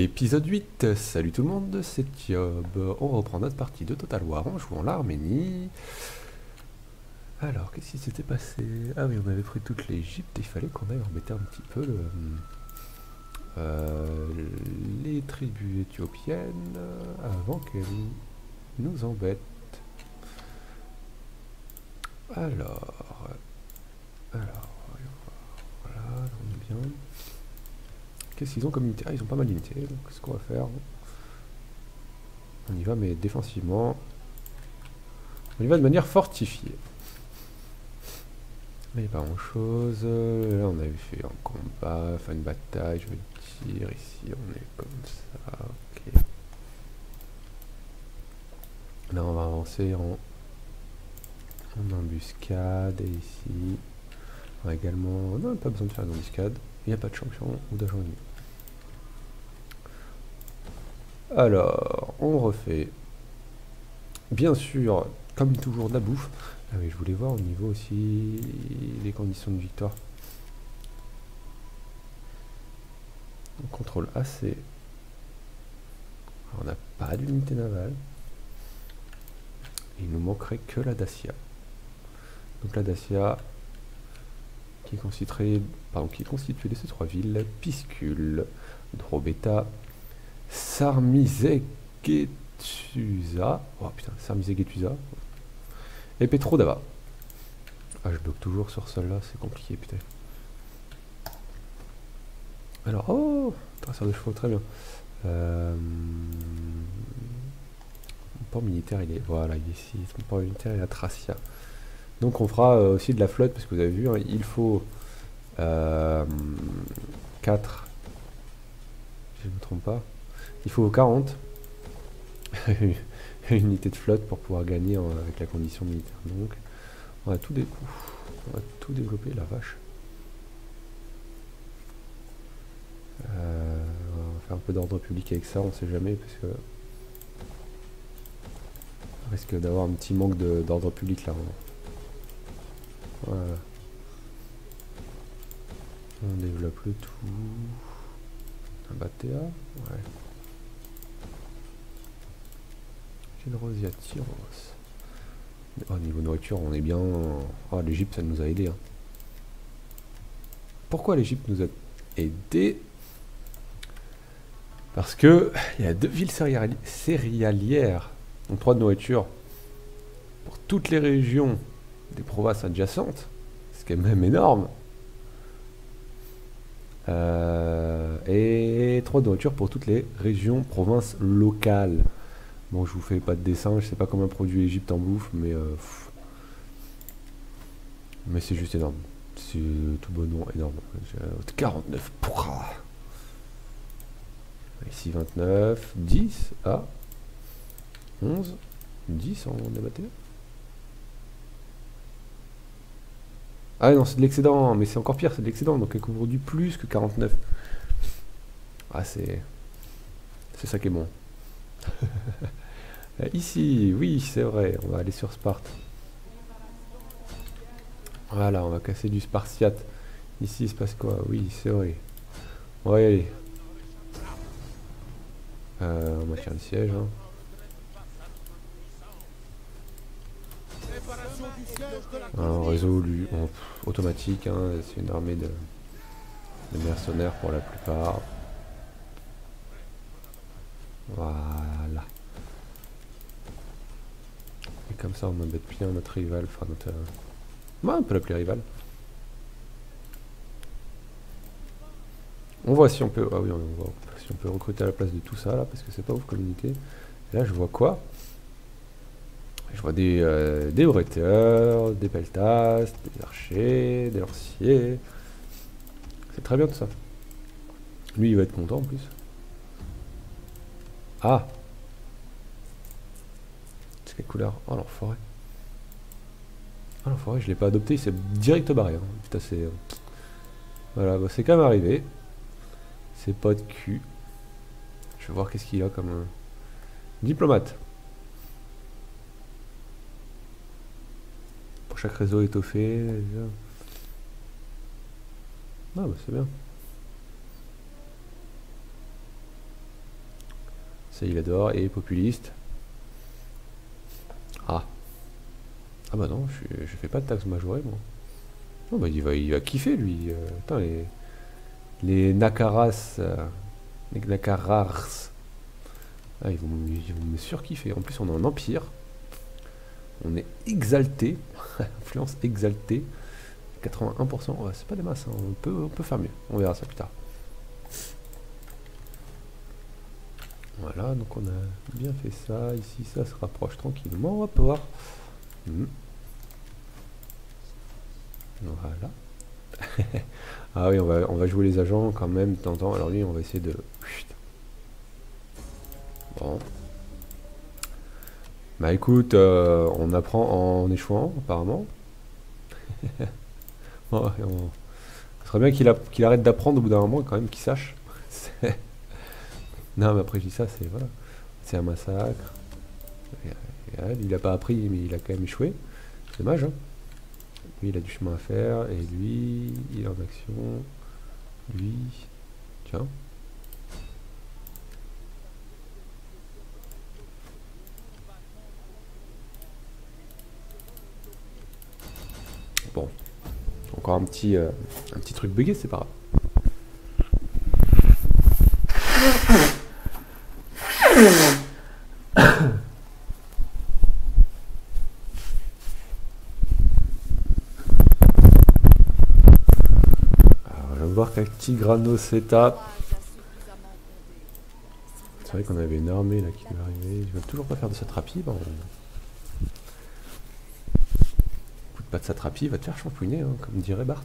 Épisode 8, salut tout le monde, c'est Tiob. On reprend notre partie de Total War en jouant l'Arménie. Alors, qu'est-ce qui s'était passé? Ah oui, on avait pris toute l'Égypte il fallait qu'on aille embêter un petit peu euh, les tribus éthiopiennes avant qu'elles nous embêtent. Alors, alors, voilà, on est bien. Qu'est-ce qu'ils ont comme unité? Ah, ils ont pas mal d'unités, donc qu'est-ce qu'on va faire? On y va, mais défensivement. On y va de manière fortifiée. Là, il n'y a pas grand-chose. Là, on avait fait un combat, enfin une bataille, je veux dire. Ici, on est comme ça. Ok. Là, on va avancer en, embuscade. Et ici, on va également... On n'a pas besoin de faire une embuscade. Il n'y a pas de champion ou d'agent ennemi. Alors, on refait. Bien sûr, comme toujours, la bouffe. Ah oui, je voulais voir au niveau aussi les conditions de victoire. On contrôle assez. on n'a pas d'unité navale. Il nous manquerait que la Dacia. Donc la Dacia qui qui constituait de ces trois villes, Piscule, Drobeta Sarmizegetusa. Oh putain, Sarmizegetusa. Et Petrodava. Ah, je bloque toujours sur celle-là, c'est compliqué, putain. Alors, oh Traceur de chevaux, très bien. Euh, mon port militaire, il est. Voilà, il est ici. Mon port militaire est à Tracia. Donc, on fera euh, aussi de la flotte, parce que vous avez vu, hein, il faut euh, 4. Je ne me trompe pas. Il faut 40 unités de flotte pour pouvoir gagner avec la condition militaire. Donc, on va tout, dé on va tout développer, la vache. Euh, on va faire un peu d'ordre public avec ça, on sait jamais, parce que on risque d'avoir un petit manque d'ordre public là. Voilà. On développe le tout. Un Ouais. Rosia Tyros. Au niveau nourriture, on est bien. Oh, l'Egypte, ça nous a aidé. Hein. Pourquoi l'Egypte nous a aidé Parce que il y a deux villes céréalières, donc trois de nourriture pour toutes les régions des provinces adjacentes, ce qui est même énorme. Euh, et trois de nourriture pour toutes les régions, provinces locales. Bon, je vous fais pas de dessin, je sais pas comment produit Égypte en bouffe, mais euh, mais c'est juste énorme. C'est tout bonnement énorme. 49 pourra. Ici 29, 10, ah, 11, 10 en débatté. Ah non, c'est de l'excédent, mais c'est encore pire, c'est de l'excédent, donc elle couvre du plus que 49. Ah, c'est. C'est ça qui est bon. Euh, ici, oui, c'est vrai, on va aller sur Sparte. Voilà, on va casser du Spartiate. Ici, il se passe quoi? Oui, c'est vrai. On va y aller. Euh, on faire le siège. Hein. résolu, automatique, hein, c'est une armée de mercenaires pour la plupart. Voilà. Et comme ça, on embête bien notre rival, enfin notre... Euh... on peut l'appeler rival. On voit si on peut... Ah oui, on voit si on peut recruter à la place de tout ça, là, parce que c'est pas ouf comme unité. Et là, je vois quoi? Je vois des, euh, des breteurs, des peltas, des archers, des lanciers. C'est très bien tout ça. Lui, il va être content en plus. Ah C'est quelle couleur? Oh l'enfoiré. Oh l'enfoiré, je l'ai pas adopté, c'est direct barré. Putain, c'est... Euh, voilà, c'est quand même arrivé. C'est pas de cul. Je vais voir qu'est-ce qu'il a comme... Euh, diplomate. Pour chaque réseau étoffé. Ah bah c'est bien. Adore. Et populiste. Ah. Ah bah non, je, fais pas de taxes majorées, moi. Non, bah il va, il va kiffer, lui. Euh, les... Les Nakaras... euh, les Nakarars... Ah, ils vont, ils vont me surkiffer. En plus, on est en empire. On est exalté. Influence exaltée. 81%. Ouais, c'est pas des masses. hein. On, peut, on peut faire mieux. On verra ça plus tard. Voilà, donc on a bien fait ça. Ici, ça se rapproche tranquillement. On va pouvoir. Hmm. Voilà. ah oui, on va, on va jouer les agents quand même de temps en temps. Alors lui, on va essayer de. Bon. Bah écoute, euh, on apprend en échouant, apparemment. On- Ce serait bien qu'il arrête d'apprendre au bout d'un moment, quand même, qu'il sache. Non, mais après, je dis ça, c'est voilà. C'est un massacre. Il a pas appris, mais il a quand même échoué. C'est dommage, hein. Lui, il a du chemin à faire, et lui, il est en action. Lui, tiens. Bon. Encore un petit, euh, un petit truc bugué, c'est pas grave. Alors, je de voir qu'avec Tigrano Zeta, c'est vrai qu'on avait une armée là qui devait arriver. Ils veulent toujours pas faire de satrapie. Bon. Écoute, pas de satrapie, va te faire champouiner, hein, comme dirait Bart.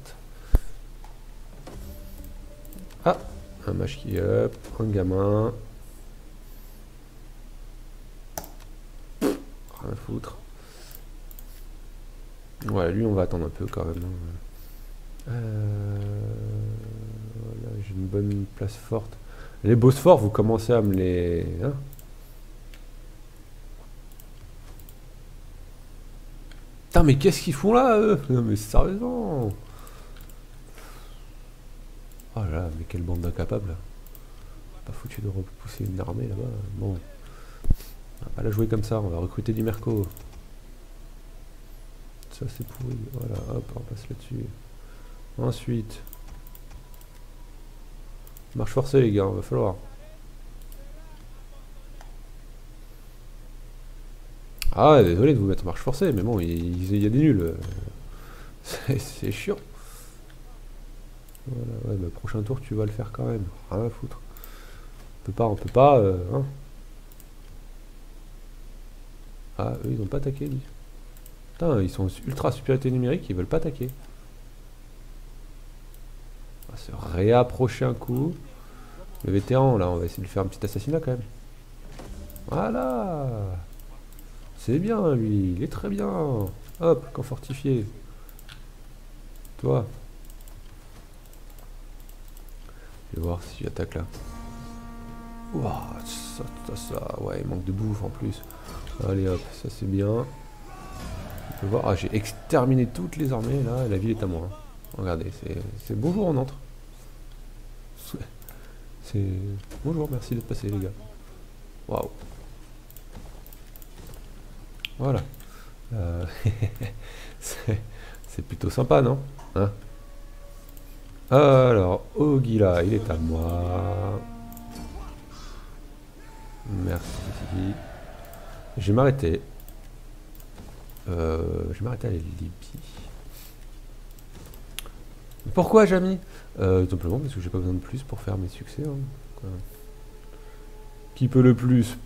Ah, un match qui up, un gamin. Rien à foutre. Voilà, lui on va attendre un peu quand même. hein. Euh, j'ai une bonne place forte. Les boss forts, vous commencez à me les... hein Putain, mais qu'est-ce qu'ils font là, eux? Non, mais sérieusement? Oh là mais quelle bande d'incapables. Pas foutu de repousser une armée là-bas. Bon. On va pas la jouer comme ça, on va recruter du Merco. Ça c'est pourri. Voilà, hop, on passe là-dessus. Ensuite. Marche forcée les gars, va falloir. Ah désolé de vous mettre en marche forcée, mais bon, il, y a des nuls. C'est c'est chiant. Voilà, ouais, bah, prochain tour tu vas le faire quand même. Rien à foutre. On peut pas, on peut pas, euh, hein. Ah, eux ils ont pas attaqué, lui. Putain, ils sont ultra supériorité numérique, ils veulent pas attaquer. On va se réapprocher un coup. Le vétéran, là, on va essayer de lui faire un petit assassinat quand même. Voilà C'est bien, lui, il est très bien. Hop, camp fortifié. Toi. Je vais voir si j'attaque là. Ouah, ça, ça, ça, ouais, il manque de bouffe en plus. Allez hop, ça c'est bien. On peut voir, ah j'ai exterminé toutes les armées là, la ville est à moi. hein. Regardez, c'est bonjour on entre. C'est- bonjour, merci d'être passé les gars. Waouh. Voilà. Euh, c'est c'est plutôt sympa, non Hein? Alors, Ogila, il est à moi. Merci. Je vais m'arrêter. Euh, je vais m'arrêter à la. Pourquoi, Jamy? Euh, simplement parce que j'ai pas besoin de plus pour faire mes succès. hein. Qui peut le plus?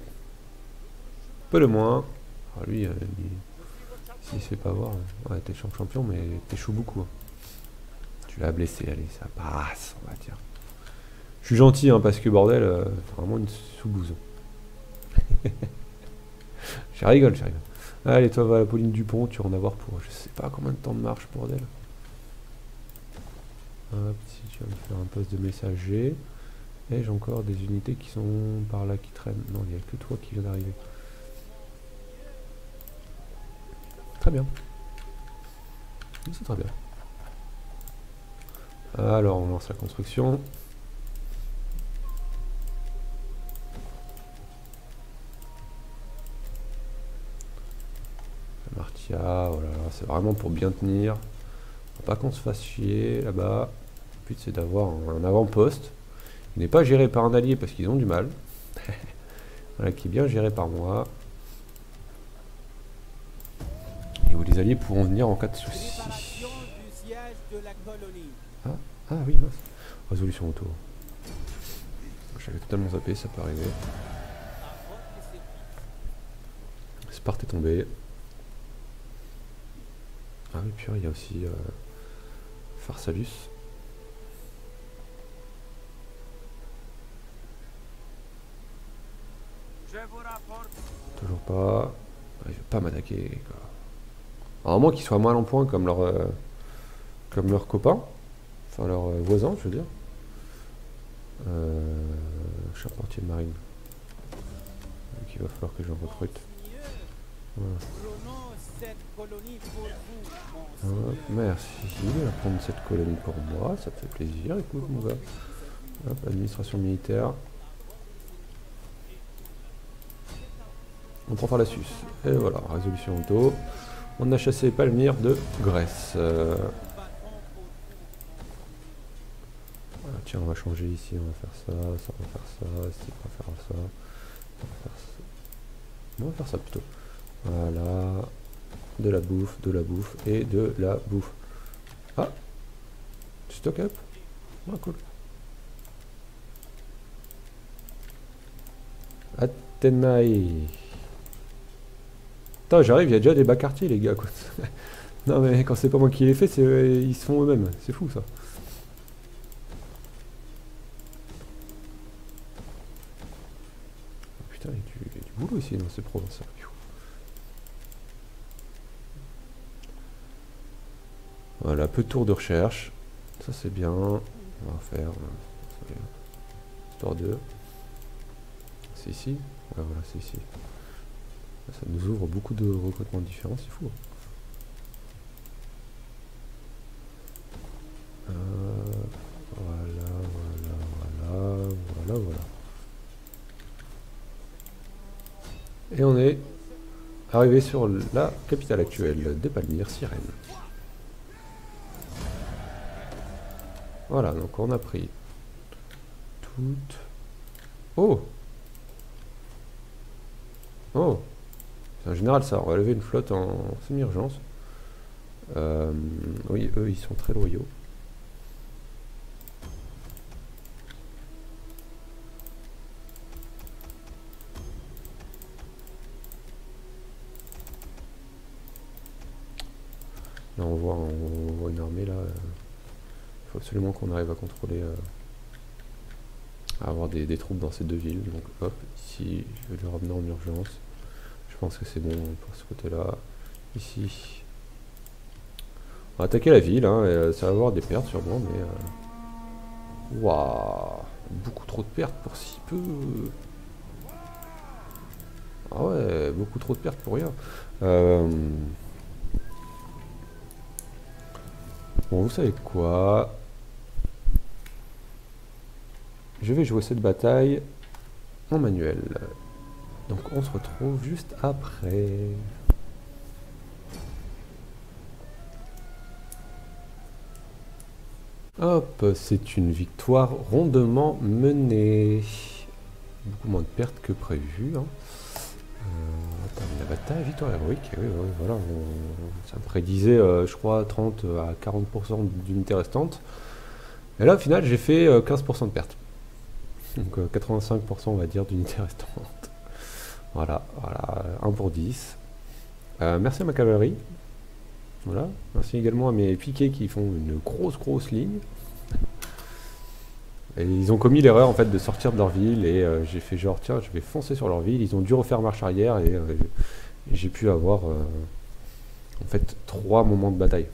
Peut le moins. Ah, lui, euh, il- s'il se fait pas voir, euh, ouais, t'es champ- champion, mais t'échoues beaucoup. hein. Tu l'as blessé, allez, ça passe, on va dire. Je suis gentil, hein, parce que bordel, euh, vraiment une sous-bouse. je rigole, je rigole. Allez, toi, va à Pauline Dupont, tu vas en avoir pour je sais pas combien de temps de marche, bordel. Hop, si tu vas me faire un poste de messager. Et j'ai encore des unités qui sont par là qui traînent? Non, il n'y a que toi qui vient d'arriver. Très bien. C'est très bien. Alors, on lance la construction. Voilà, c'est vraiment pour bien tenir. pas qu'on se fasse chier là-bas. Le but c'est d'avoir un avant-poste. Il n'est pas géré par un allié parce qu'ils ont du mal. voilà, qui est bien géré par moi. Et où les alliés pourront venir en cas de souci. Ah, ah oui, mince. Résolution auto. J'avais totalement zappé, ça peut arriver. Sparte est tombé. Ah oui, puis il y a aussi euh, Pharsalus. Toujours pas. Il veut pas m'attaquer. À moins qu'ils soient mal en point comme leur, euh, comme leurs copains. Enfin, leurs euh, voisins, je veux dire. Euh, charpentier de marine. Donc il va falloir que j'en recrute. Merci, il va prendre cette colonie pour moi, ça fait plaisir, écoute mon gars. administration militaire. On prend par la Suisse. Et voilà, résolution auto. On a chassé Palmyre de Grèce. Ah, tiens, on va changer ici, on va faire ça, ça, on va faire ça, on va faire ça. On va faire ça. On va faire ça plutôt. Voilà. De la bouffe, de la bouffe et de la bouffe. Ah Stock up? Ah cool. Athénaï. Putain, j'arrive, il y a déjà des bas quartiers, les gars, quoi. non, mais quand c'est pas moi qui les fait, ils se font eux-mêmes. C'est fou, ça. putain, il y, a du, boulot ici dans ces provinces. Voilà, peu de tour de recherche. Ça, c'est bien. On va faire... Euh, histoire de... C'est ici? Voilà, c'est ici. Ça nous ouvre beaucoup de recrutements différents, c'est fou. Hein. Euh, voilà, voilà, voilà, voilà, voilà. Et on est arrivé sur la capitale actuelle des Palmyres, Sirène. Voilà, donc on a pris toutes... Oh Oh en général, ça, on va lever une flotte en semi-urgence. Euh, oui, eux, ils sont très loyaux. Qu'on arrive à contrôler... Euh, à avoir des, troupes dans ces deux villes. Donc, hop, ici, je vais le ramener en urgence. Je pense que c'est bon pour ce côté-là. Ici. On va attaquer la ville, hein, euh, ça va avoir des pertes sûrement, mais... Euh, waouh Beaucoup trop de pertes pour si peu Ah ouais, beaucoup trop de pertes pour rien. Bon, vous savez quoi? Je vais jouer cette bataille en manuel. Donc on se retrouve juste après. Hop, c'est une victoire rondement menée. Beaucoup moins de pertes que prévu. Hein. Euh, la bataille, victoire héroïque. Oui, voilà, ça me prédisait, euh, je crois, 30 à 40% d'unités restantes. Et là, au final, j'ai fait 15% euh, de pertes. Donc 85% on va dire d'unités restantes. Voilà, voilà, 1 pour 10. Euh, merci à ma cavalerie. Voilà. Merci également à mes piquets qui font une grosse grosse ligne. Et ils ont commis l'erreur en fait de sortir de leur ville et euh, j'ai fait genre tiens je vais foncer sur leur ville. Ils ont dû refaire marche arrière et, euh, j'ai pu avoir en fait trois moments de bataille.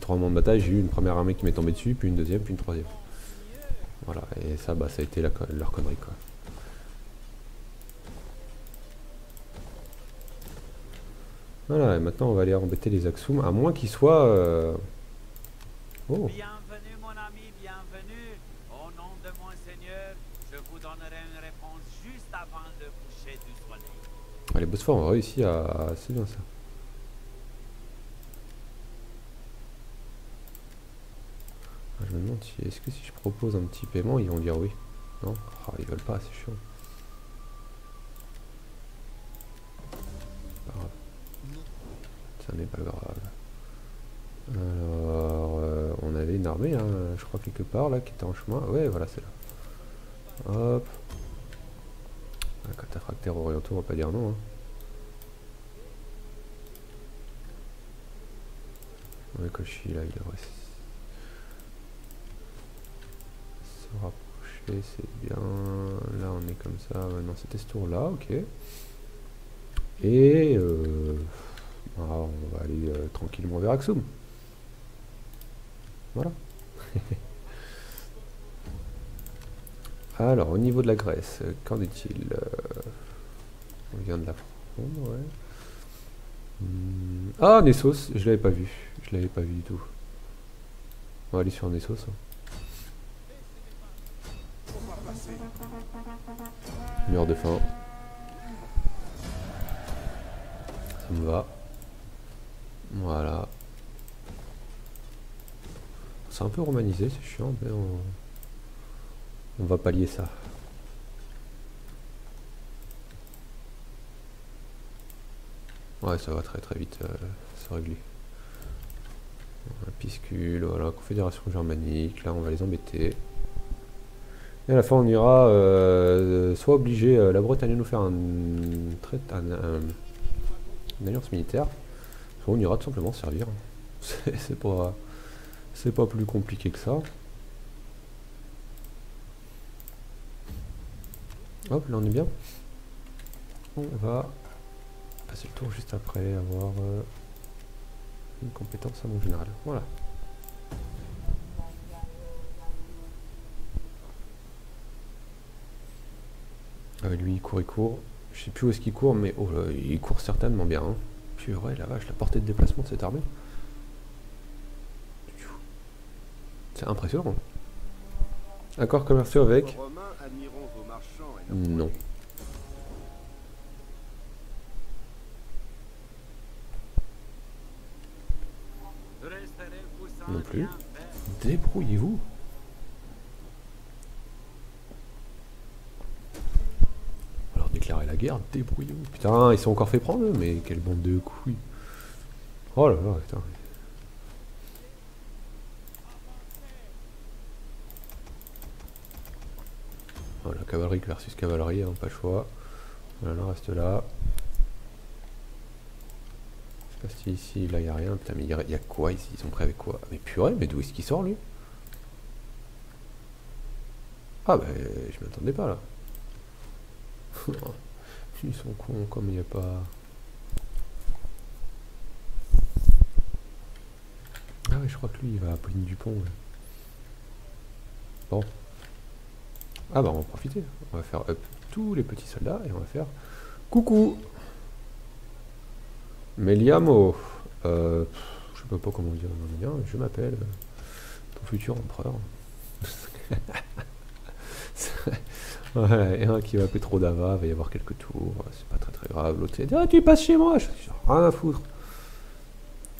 Trois moments de bataille, j'ai eu une première armée qui m'est tombée dessus, puis une deuxième, puis une troisième. Voilà, et ça, bah, ça a été leur connerie, quoi. Voilà, et maintenant on va aller embêter les Axum, à moins qu'ils soient... Euh, oh Bienvenue mon ami, bienvenue, au nom de mon seigneur, Je vous donnerai une réponse juste avant le coucher du soleil. Ah, les Bosphores ont réussi à... C'est bien ça. Je me demande si... Est-ce que si je propose un petit paiement, ils vont dire oui Non? Ah, Ils veulent pas, c'est chiant. Ça n'est pas grave. Alors, euh, on avait une armée, hein, je crois quelque part là, qui était en chemin. Ouais, voilà, c'est là. Hop. Un cataphractaire orientaux, on va pas dire non. Hein. Ouais, Koshi, là, il devrait rapprocher, c'est bien. Là, on est comme ça. Non, c'était ce tour-là, ok. Et euh, bah, on va aller euh, tranquillement vers Axum. Voilà. Alors, au niveau de la Grèce, qu'en est-il Euh, On vient de la prendre, ouais. Hmm, Ah, Nessos, je l'avais pas vu. Je l'avais pas vu du tout. On va aller sur Nessos. hein. Mur de faim. Ça me va. Voilà. C'est un peu romanisé, c'est chiant, mais on... on va pallier ça. Ouais, ça va très très vite euh, se régler. Un piscule, voilà, Confédération germanique, là on va les embêter. Et à la fin on ira euh, soit obliger euh, la Bretagne à nous faire une alliance militaire, soit on ira tout simplement servir. C'est pas, pas plus compliqué que ça. Hop, là on est bien. On va passer le tour juste après avoir euh, une compétence à mon général. Voilà. Ah, lui il court, il court. Je sais plus où est-ce qu'il court, mais oh là, il court certainement bien. Hein. Purée, la vache, la portée de déplacement de cette armée. C'est impressionnant. Accord commerciaux avec Non. Non plus. Débrouillez-vous. Alors déclarer la guerre, débrouillez-vous. Putain, ils sont encore fait prendre, mais quelle bande de couilles. Oh là là, putain. Voilà, cavalerie versus cavalerie, hein, pas le choix. Voilà, reste là. Je sais pas si ici, là, il a rien. Putain, mais il y, a- y quoi ici? Ils sont prêts avec quoi Mais purée, mais d'où est-ce qu'il sort, lui? Ah, bah, je m'attendais pas, là. Ils sont cons, comme il n'y a pas... Ah oui, je crois que lui, il va à Pauline Dupont. Bon. Ah bah, on va en profiter. On va faire up tous les petits soldats et on va faire... Coucou Meliamo euh, Je sais pas comment dire. Bien, je m'appelle ton futur empereur. ouais, et un qui va appeler trop d'ava, va y avoir quelques tours, c'est pas très très grave. L'autre Ah, tu passes chez moi Je dis Rien à foutre.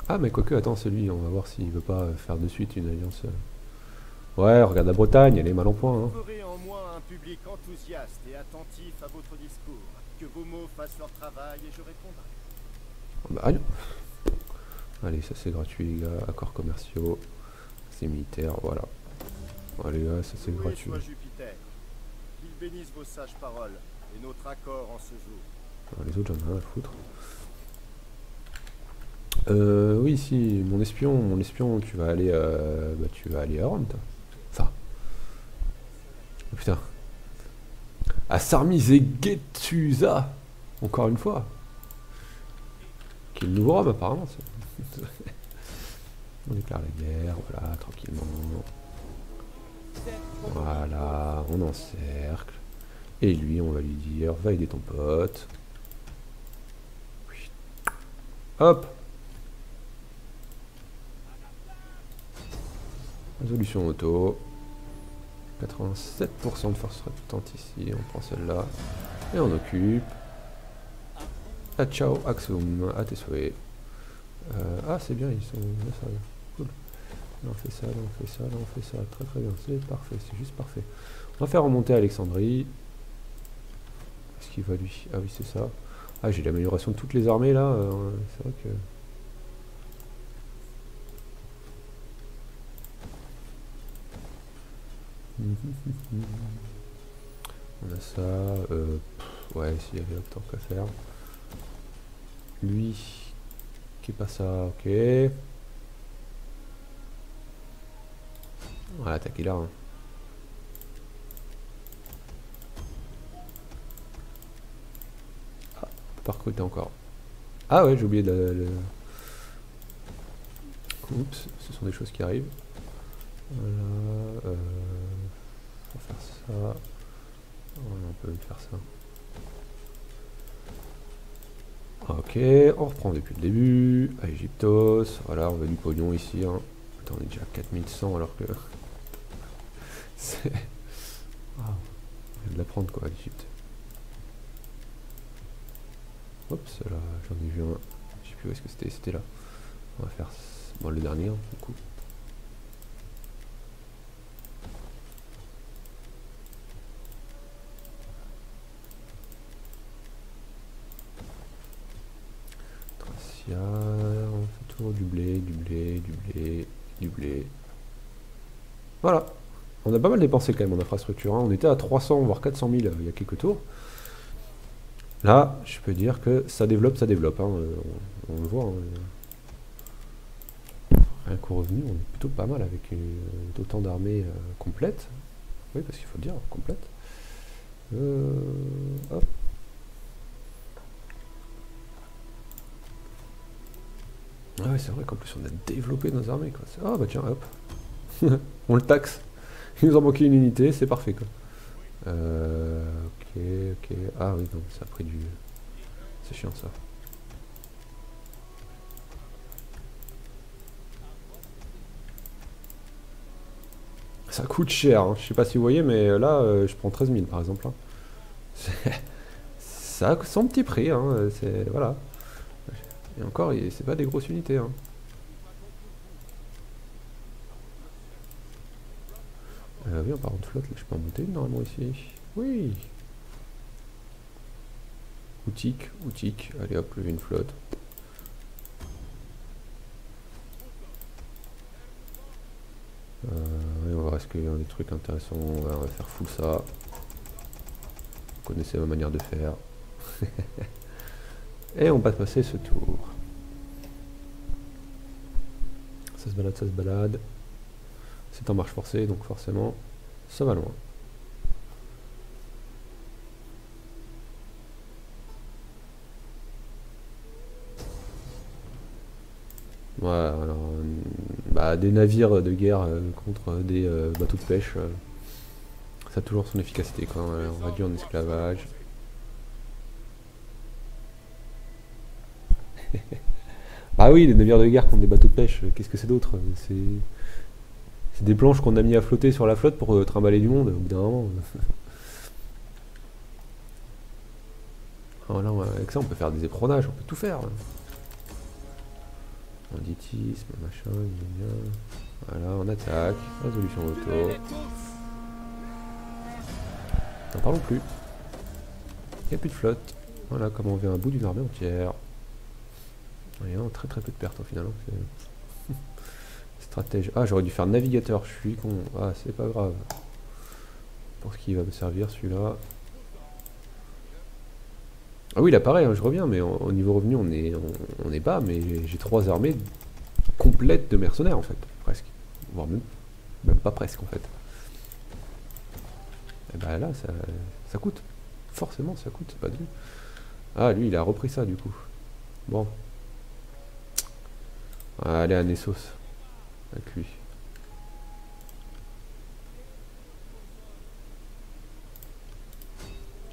Ah, mais quoique, attends, celui, on va voir s'il veut pas faire de suite une alliance. euh. Ouais, regarde la Bretagne, elle est mal en point. Hein. En moi un public enthousiaste et attentif à votre discours. Que vos mots fassent leur travail et je répondrai. Bah, allez. Allez, ça c'est gratuit, les gars. Accords commerciaux, c'est militaire, voilà. Allez, gars, ça c'est gratuit. Jupiter. Qu'il bénisse vos sages paroles et notre accord en ce jour. Ah, Les autres, j'en ai rien à foutre. Euh, oui, si, mon espion, mon espion, tu vas aller, euh, bah, tu vas aller à Rome, toi. Enfin. Oh, putain. À Sarmizegetusa, encore une fois. Qui est le nouveau Rome, apparemment. on déclare la guerre, voilà, tranquillement. Voilà, on encercle. Et lui, on va lui dire, va aider ton pote. Hop Résolution auto. 87% de force résultante ici. On prend celle-là. Et on occupe. Ah, ciao, Axum, à tes souhaits. Euh, ah, c'est bien, ils sont. Là, ça, cool. Là, on fait ça, là, on fait ça, là, on fait ça. Très très bien, c'est parfait, c'est juste parfait. On va faire remonter Alexandrie. Va lui Ah oui, c'est ça. Ah, j'ai l'amélioration de toutes les armées là. euh, c'est vrai que. On a ça. Euh, ouais, s'il y avait autant qu'à faire. Lui, qui est pas ça, ok. Voilà, attaquer là. hein. Ah, on peut pas recruter encore. Ah ouais, j'ai oublié de... le- Oups, ce sont des choses qui arrivent. Voilà, euh, on va faire ça. On peut faire ça. Ok, on reprend depuis le début. À Egyptos, voilà, on veut du pognon ici. Hein. Attends, on est déjà à 4100 alors que. C'est. Ah, on vient de la prendre quoi, l'Egypte. Oups, là, j'en ai vu un. Je sais plus où est-ce que c'était, c'était là. On va faire. le dernier, hein, du coup. Tracia, on fait toujours du blé, du blé, du blé, du blé. Voilà. On a pas mal dépensé quand même en infrastructure. hein. On était à 300 voire 400 000 euh, il y a quelques tours. Là, je peux dire que ça développe, ça développe. hein. On, le voit. hein. Rien qu'au revenu, on est plutôt pas mal avec autant d'armées euh, complètes. Oui, parce qu'il faut le dire, complète. Euh. Ah ouais, c'est vrai qu'en plus on a développé nos armées Ah bah tiens, hop. on le taxe. Il nous en manquait une unité, c'est parfait. Euh, ok, ok. Ah oui, non, ça a pris du... C'est chiant ça. Ça coûte cher, hein. je sais pas si vous voyez, mais là, euh, je prends 13 000 par exemple. hein. Ça a son petit prix, hein. c'est... Voilà. Et encore, c'est pas des grosses unités. Hein. Euh, oui, en parlant de flotte, là, je peux en monter normalement ici. Oui. Outique, outique. Allez hop, lever une flotte. Euh, on va risquer des trucs intéressants? On va, on va faire full ça. Vous connaissez ma manière de faire. Et on va passer ce tour. Ça se balade, ça se balade. C'est en marche forcée, donc forcément, ça va loin. Voilà, alors, euh, bah, des navires de guerre contre des bateaux de pêche, ça a toujours son efficacité euh, on réduit en esclavage. Bah oui, des navires de guerre contre des bateaux de pêche, qu'est-ce que c'est d'autre? C'est des planches qu'on a mis à flotter sur la flotte pour euh, trimballer du monde au bout d'un moment. Va- avec ça, on peut faire des éperonnages, on peut tout faire. hein. Banditisme, machin. Voilà, on attaque, résolution auto. N'en parlons plus. Il n'y a plus de flotte. Voilà comment on vient à bout d'une armée entière. Et on a très très peu de pertes au final. hein, c'est- Ah, j'aurais dû faire navigateur, je suis con. Ah, c'est pas grave. Pour ce qui va me servir celui-là. Ah oui, là pareil, hein, je reviens, mais au, au niveau revenu, on est, on, est bas, mais j'ai- trois armées complètes de mercenaires en fait, presque. Voire même, même pas presque en fait. Et bah là, ça, ça coûte. Forcément, ça coûte, c'est pas de lui. Ah, lui, il a repris ça du coup. Bon. Allez à Nessos. Avec lui.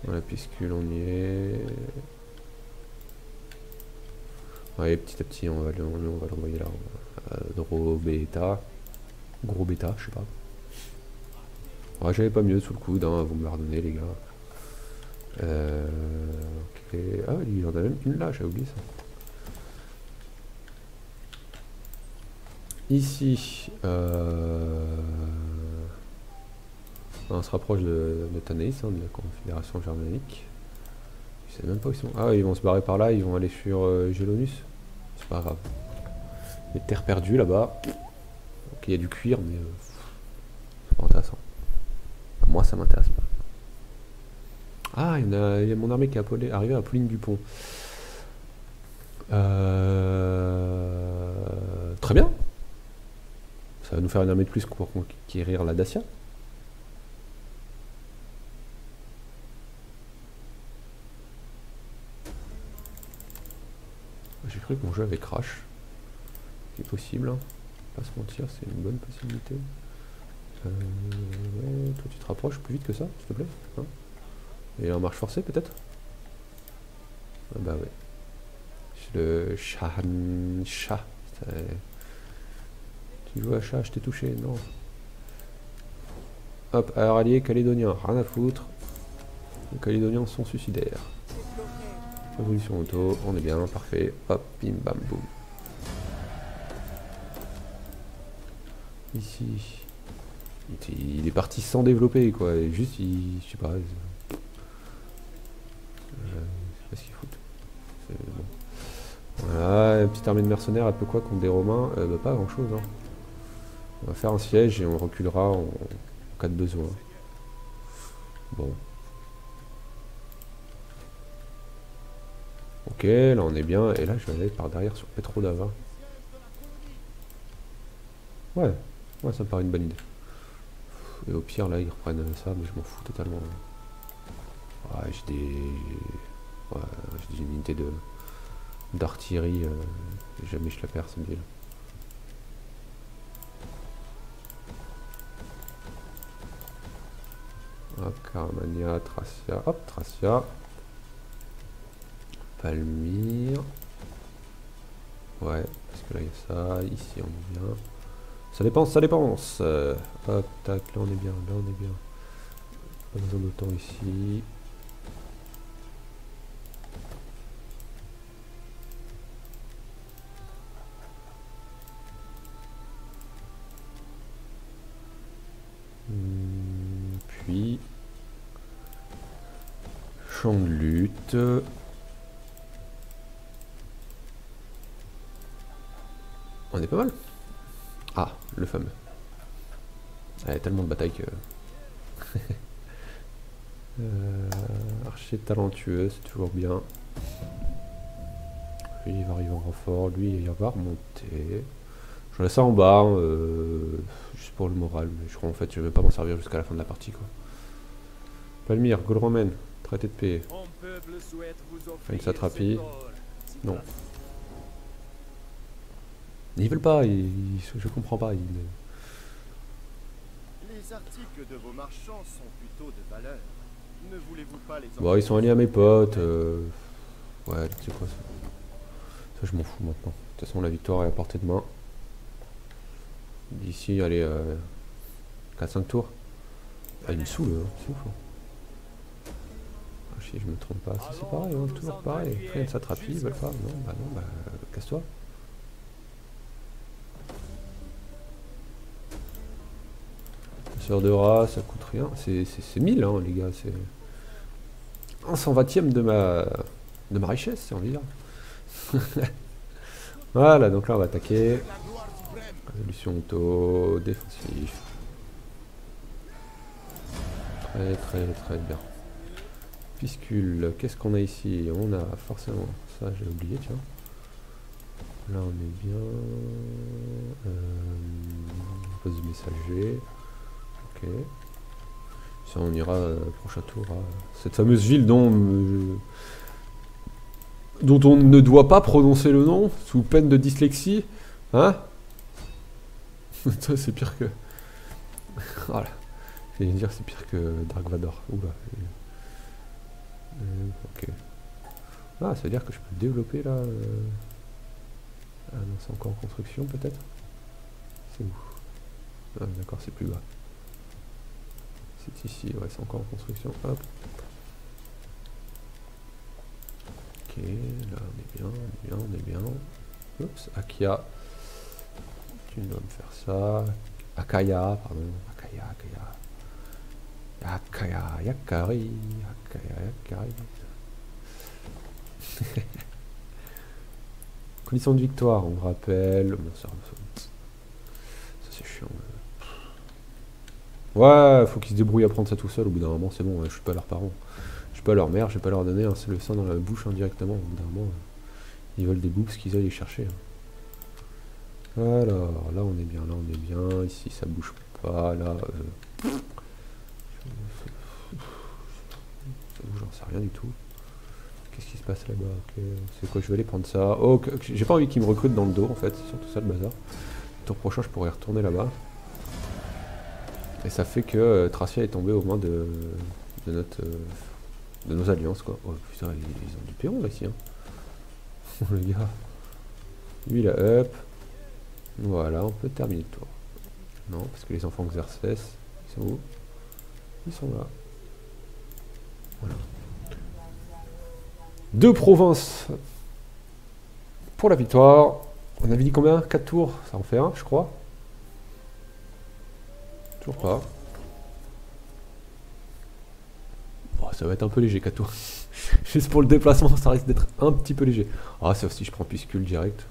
Voilà, piscule, on y est. Ouais, petit à petit, on va l'envoyer là. Euh, Dro bêta. Gros bêta, je sais pas. Ouais, j'avais pas mieux sous le coude, hein, vous me la redonnez les gars. Euh. Ah, il en a même une là, j'ai oublié ça. Ici, euh, on se rapproche de, de Tanaïs, hein, de la Confédération germanique. Je sais même pas où ils sont. Ah, ils vont se barrer par là, ils vont aller sur euh, Gelonus. C'est pas grave. Les terres perdues là-bas. Ok, il y a du cuir, mais euh, c'est pas intéressant. Moi, ça m'intéresse pas. Ah, il y, a, mon armée qui est appelé- arrivé à Pauline Dupont. Euh, Très bien. Va nous faire une armée de plus pour conquérir la Dacia. J'ai cru que mon jeu avait crash. C'est possible. hein. Pas se mentir, c'est une bonne possibilité. Euh, toi tu te rapproches plus vite que ça, s'il te plaît. hein. Et en marche forcée peut-être? Ah bah ouais. C'est le Shahan Shah. C'est- Tu joues à chat, je t'ai touché, non. Hop, alors allié calédonien, rien à foutre. Les calédoniens sont suicidaires. Révolution auto, on est bien, parfait. Hop, bim bam boum. Ici. Il est parti sans développer quoi, et juste il. Je sais pas. il- Euh, je sais pas ce. C'est bon. Voilà, une petite armée de mercenaires, elle peut quoi contre des Romains? Euh, bah, Pas grand chose. Hein. On va faire un siège et on reculera en, en cas de besoin. Bon. Ok, là on est bien. Et là je vais aller par derrière sur Petro d'Ava. Ouais, ouais, ça me paraît une bonne idée. Et au pire, là ils reprennent ça, mais je m'en fous totalement. Ouais, j'ai des. Ouais, j'ai des unités de d'artillerie. euh, jamais je la perds cette ville. Hop, Caramania, Tracia, hop, Tracia. Palmyre. Ouais, parce que là il y a ça, ici on est bien. Ça dépense, ça dépense. Euh, hop, tac, là on est bien, là on est bien. Pas besoin d'autant ici. Hmm, Puis de lutte. On est pas mal. Ah, le fameux. Y a tellement de batailles que. Euh, archer talentueux, c'est toujours bien. Lui, il va arriver en renfort. Lui, il va remonter. Je laisse ça en bas, euh, juste pour le moral. Mais je crois en fait, je vais pas m'en servir jusqu'à la fin de la partie. quoi. Palmyre, Gaule romaine, traité de offrir Une satrapie. Non. Ils veulent pas, ils- je comprends pas. ils- Les articles de vos marchands sont plutôt de valeur. Ne voulez-vous pas les Bon, ils sont alliés à mes potes. euh, Ouais, tu sais quoi ça Ça, je m'en fous maintenant. De toute façon, la victoire est à portée de main. D'ici, allez, euh, 4-5 tours. Ah, il me saoule, hein, c'est ouf. hein. Si je me trompe pas, c'est pareil, hein, toujours pareil. Rien de s'attrapie, ils veulent pas. Non, bah non, bah casse-toi. Sœur de rat, ça coûte rien. C'est c'est- c'est 1000, hein, les gars. C'est un 120ème de ma, de ma richesse, j'ai envie de dire. voilà, donc là, on va attaquer. Résolution auto, défensif. Très, très, très bien. Piscule, qu'est-ce qu'on a ici? On a forcément, ça j'ai oublié, tiens. Là, on est bien. Euh, poste de messager. Ok. Ça, on ira euh, prochain tour à cette fameuse ville dont, euh, dont on ne doit pas prononcer le nom sous peine de dyslexie. Hein? C'est pire que. voilà. J'allais dire c'est pire que Dark Vador. Oula. Euh, ok. Ah, ça veut dire que je peux développer là. Ah non, c'est encore en construction peut-être? C'est où Ah, d'accord, c'est plus bas. C'est ici, ouais, c'est encore en construction. Hop. Ok, là on est bien, on est bien, on est bien. Oups, Akia. Tu dois me faire ça. Akaya, pardon. Akaya, Akaya. Akaya, Yakari. Akaya, Yakari. Condition de victoire, on me rappelle. Bon, ça, ça, c'est chiant. Ouais, faut qu'ils se débrouillent à prendre ça tout seul. Au bout d'un moment, c'est bon, je suis pas leur parent. Je suis pas leur mère, je vais pas leur donner un seul sang dans la bouche indirectement. Au bout d'un moment, ils veulent des boobs qu'ils aillent les chercher. Alors, là on est bien, là on est bien. Ici ça bouge pas, là. Euh... J'en sais rien du tout. Qu'est-ce qui se passe là-bas? C'est quoi? Je vais aller prendre ça. Oh, j'ai pas envie qu'ils me recrutent dans le dos en fait, c'est surtout ça le bazar. Le tour prochain, je pourrais retourner là-bas. Et ça fait que euh, Tracia est tombé aux mains de, notre euh, de nos alliances quoi. Oh putain, ils, ont du péron là ici. Hein. Oh le gars. Lui il a up. Voilà, on peut terminer le tour. Non, parce que les enfants Xerxes, ils sont où? Ils sont là. Deux provinces pour la victoire. On avait dit combien? 4 tours Ça en fait un, je crois. Toujours pas. Bon, ça va être un peu léger, 4 tours. Juste pour le déplacement, ça risque d'être un petit peu léger. Ah, sauf si je prends Piscule direct.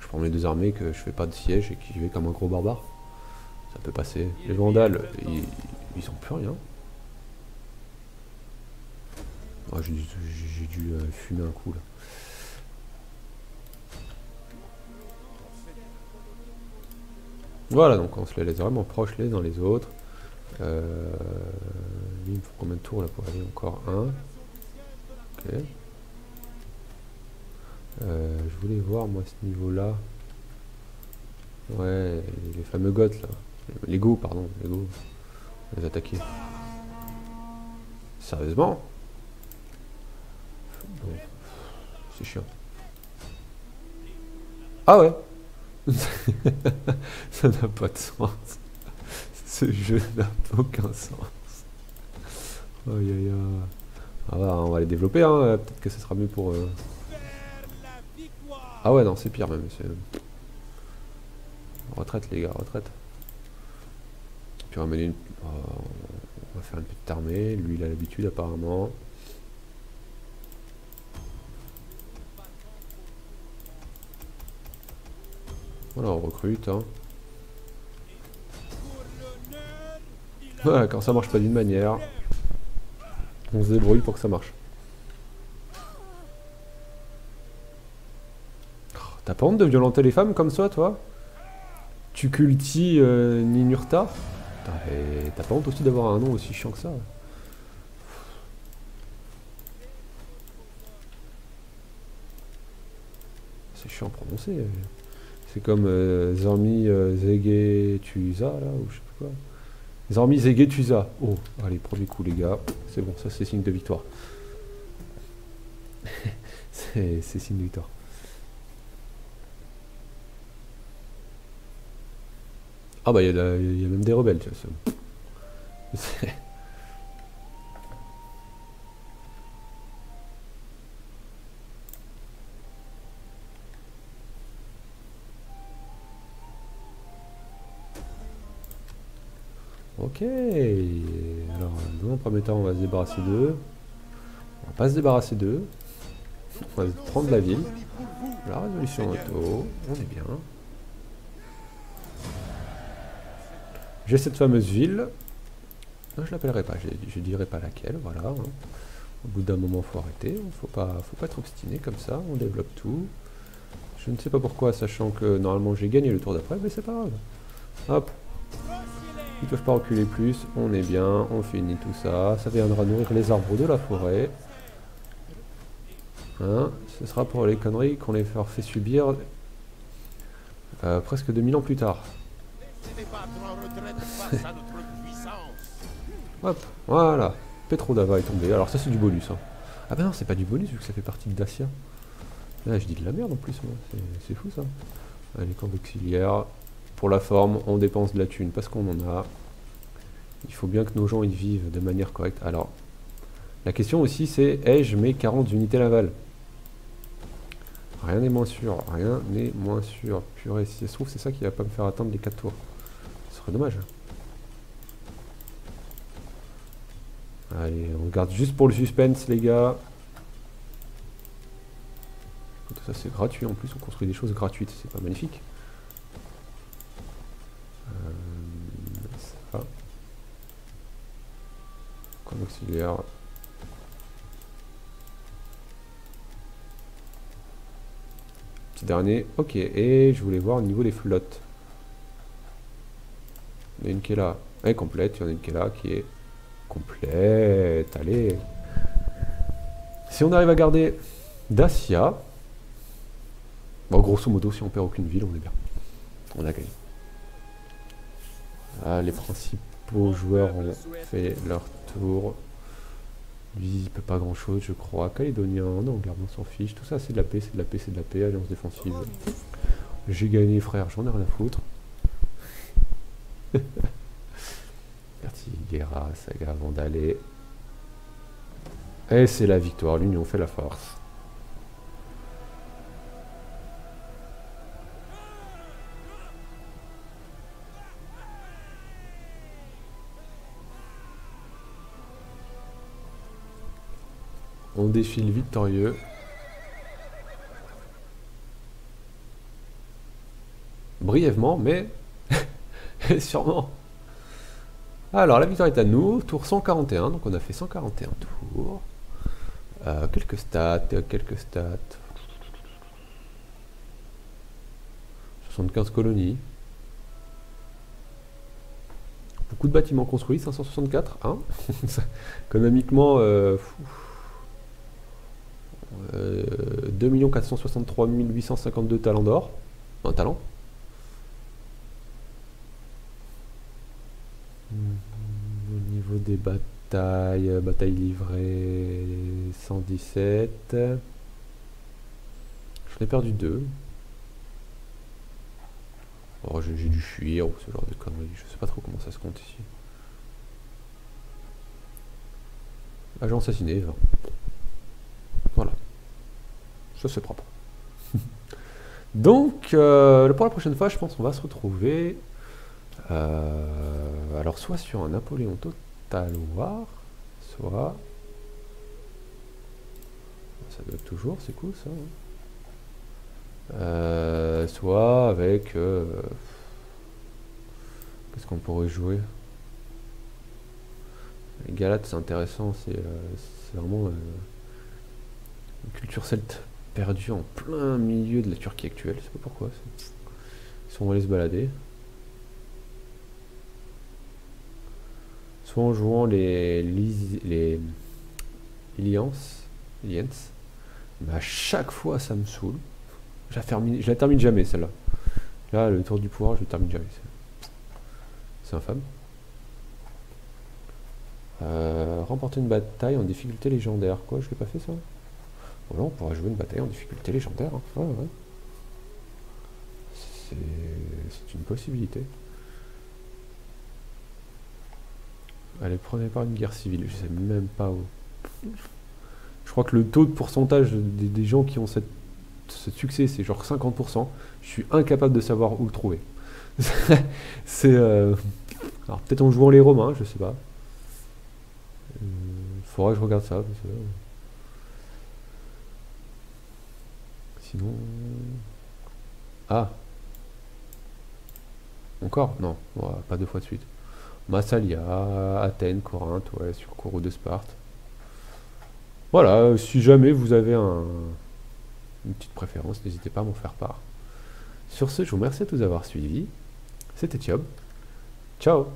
Je prends mes deux armées, que je fais pas de siège et qui j'y vais comme un gros barbare. Ça peut passer. Les Vandales, ils, ils ont plus rien. J'ai dû, euh, fumer un coup là. Voilà, donc on se les laisse vraiment proches les uns les autres. Euh, il me faut combien de tours là pour aller encore un? Ok. Euh, je voulais voir moi ce niveau là. Ouais, les, fameux goths là. Les go, pardon, les go. Les attaquer. Sérieusement? C'est chiant. Ah ouais Ça n'a pas de sens. Ce jeu n'a aucun sens. Aïe. Ah bah, on va les développer, hein. peut-être que ce sera mieux pour... euh, Ah ouais, non, c'est pire même. c'est- Retraite les gars, retraite. Puis on va mener une... oh, on va faire une petite armée. Lui, il a l'habitude apparemment. Voilà, on recrute. Hein. Ouais, quand ça marche pas d'une manière, on se débrouille pour que ça marche. Oh, T'as pas honte de violenter les femmes comme ça, toi? Tu cultis euh, Ninurta? T'as pas honte aussi d'avoir un nom aussi chiant que ça? C'est chiant à prononcer. C'est comme euh, Zormi euh, Zegetusa, là, ou je sais pas quoi. Zormi Zegetusa. Oh, allez, premier coup, les gars. C'est bon, ça c'est signe de victoire. c'est signe de victoire. Ah bah, il y, y a même des rebelles, tu vois. Ok. Alors, dans un premier temps, on va se débarrasser d'eux. On va pas se débarrasser d'eux. On va prendre la ville. La résolution auto. On est bien. J'ai cette fameuse ville. Non, je l'appellerai pas. Je, je dirai pas laquelle. Voilà. Au bout d'un moment, faut arrêter. Faut pas, faut pas être obstiné comme ça. On développe tout. Je ne sais pas pourquoi, sachant que normalement j'ai gagné le tour d'après, mais c'est pas grave. Hop, ils peuvent pas reculer plus, on est bien, on finit tout ça, ça viendra nourrir les arbres de la forêt. Hein, ce sera pour les conneries qu'on les leur fait subir euh, presque 2000 ans plus tard. Hop, voilà, Petrodava est tombé. Alors ça c'est du bonus. Hein. Ah bah non, c'est pas du bonus vu que ça fait partie de Dacia. Là je dis de la merde en plus. C'est- fou ça. Allez, camp auxiliaire. Pour la forme, on dépense de la thune parce qu'on en a. Il faut bien que nos gens ils vivent de manière correcte. Alors, la question aussi c'est, ai-je mes 40 unités navales Rien n'est moins sûr, rien n'est moins sûr. Purée, si ça se trouve, c'est ça qui va pas me faire attendre les 4 tours. Ce serait dommage. Allez, on garde juste pour le suspense, les gars. Ça, c'est gratuit en plus, on construit des choses gratuites, c'est pas magnifique. Euh, ça. Comme auxiliaire. Petit dernier, ok. Et je voulais voir au niveau des flottes. Il y en a une qui est là, elle est complète. Il y en a une qui est là, qui est complète. Allez. Si on arrive à garder Dacia, bon, grosso modo, si on perd aucune ville, on est bien. On a gagné. Ah, les principaux joueurs ont fait leur tour. Lui, il peut pas grand chose, je crois. Calédonien, non, garde, on s'en fiche. Tout ça, c'est de la paix, c'est de la paix, c'est de la paix. Alliance défensive. J'ai gagné, frère, j'en ai rien à foutre. Guerra, saga avant d'aller. Et c'est la victoire, l'union fait la force. On défile victorieux. Brièvement, mais sûrement. Alors, la victoire est à nous. Tour 141, donc on a fait 141 tours. Euh, quelques stats, quelques stats. 75 colonies. Beaucoup de bâtiments construits, 564, hein Économiquement, euh, 2 463 852 talents d'or. Un talent. Au niveau des batailles, euh, bataille livrée 117. J'en ai perdu deux. Oh, j'ai dû fuir ou ce genre de conneries. Je sais pas trop comment ça se compte ici. Agent assassiné. Voilà. C'est propre. Donc, euh, pour la prochaine fois, je pense qu'on va se retrouver. Euh, alors, soit sur un Napoléon Total War, soit. Ça doit être toujours, c'est cool ça. Hein. Euh, soit avec... Qu'est-ce qu'on pourrait jouer? Les c'est intéressant, c'est vraiment une culture celte perdue en plein milieu de la Turquie actuelle, je pas pourquoi. Si on va aller se balader. Soit en jouant les, les, les mais à chaque fois ça me saoule. Je la, termine, je la termine jamais celle-là. Là, le tour du pouvoir, je la termine jamais. C'est infâme. Euh, remporter une bataille en difficulté légendaire. Quoi, je l'ai pas fait ça? Voilà, on pourra jouer une bataille en difficulté légendaire. Hein. C'est une possibilité. Allez, prenez pas une guerre civile. Je sais même pas où. Je crois que le taux de pourcentage des gens qui ont cette ce succès, c'est genre 50%. Je suis incapable de savoir où le trouver. c'est. Euh, alors, peut-être en jouant les Romains, je sais pas. Il euh, faudra que je regarde ça. Sinon. Ah Encore Non, pas deux fois de suite. Massalia, Athènes, Corinthe, ouais, sur Kourou de Sparte. Voilà, si jamais vous avez un, une petite préférence, n'hésitez pas à m'en faire part. Sur ce, je vous remercie de tous avoir suivis. C'était Thiob. Ciao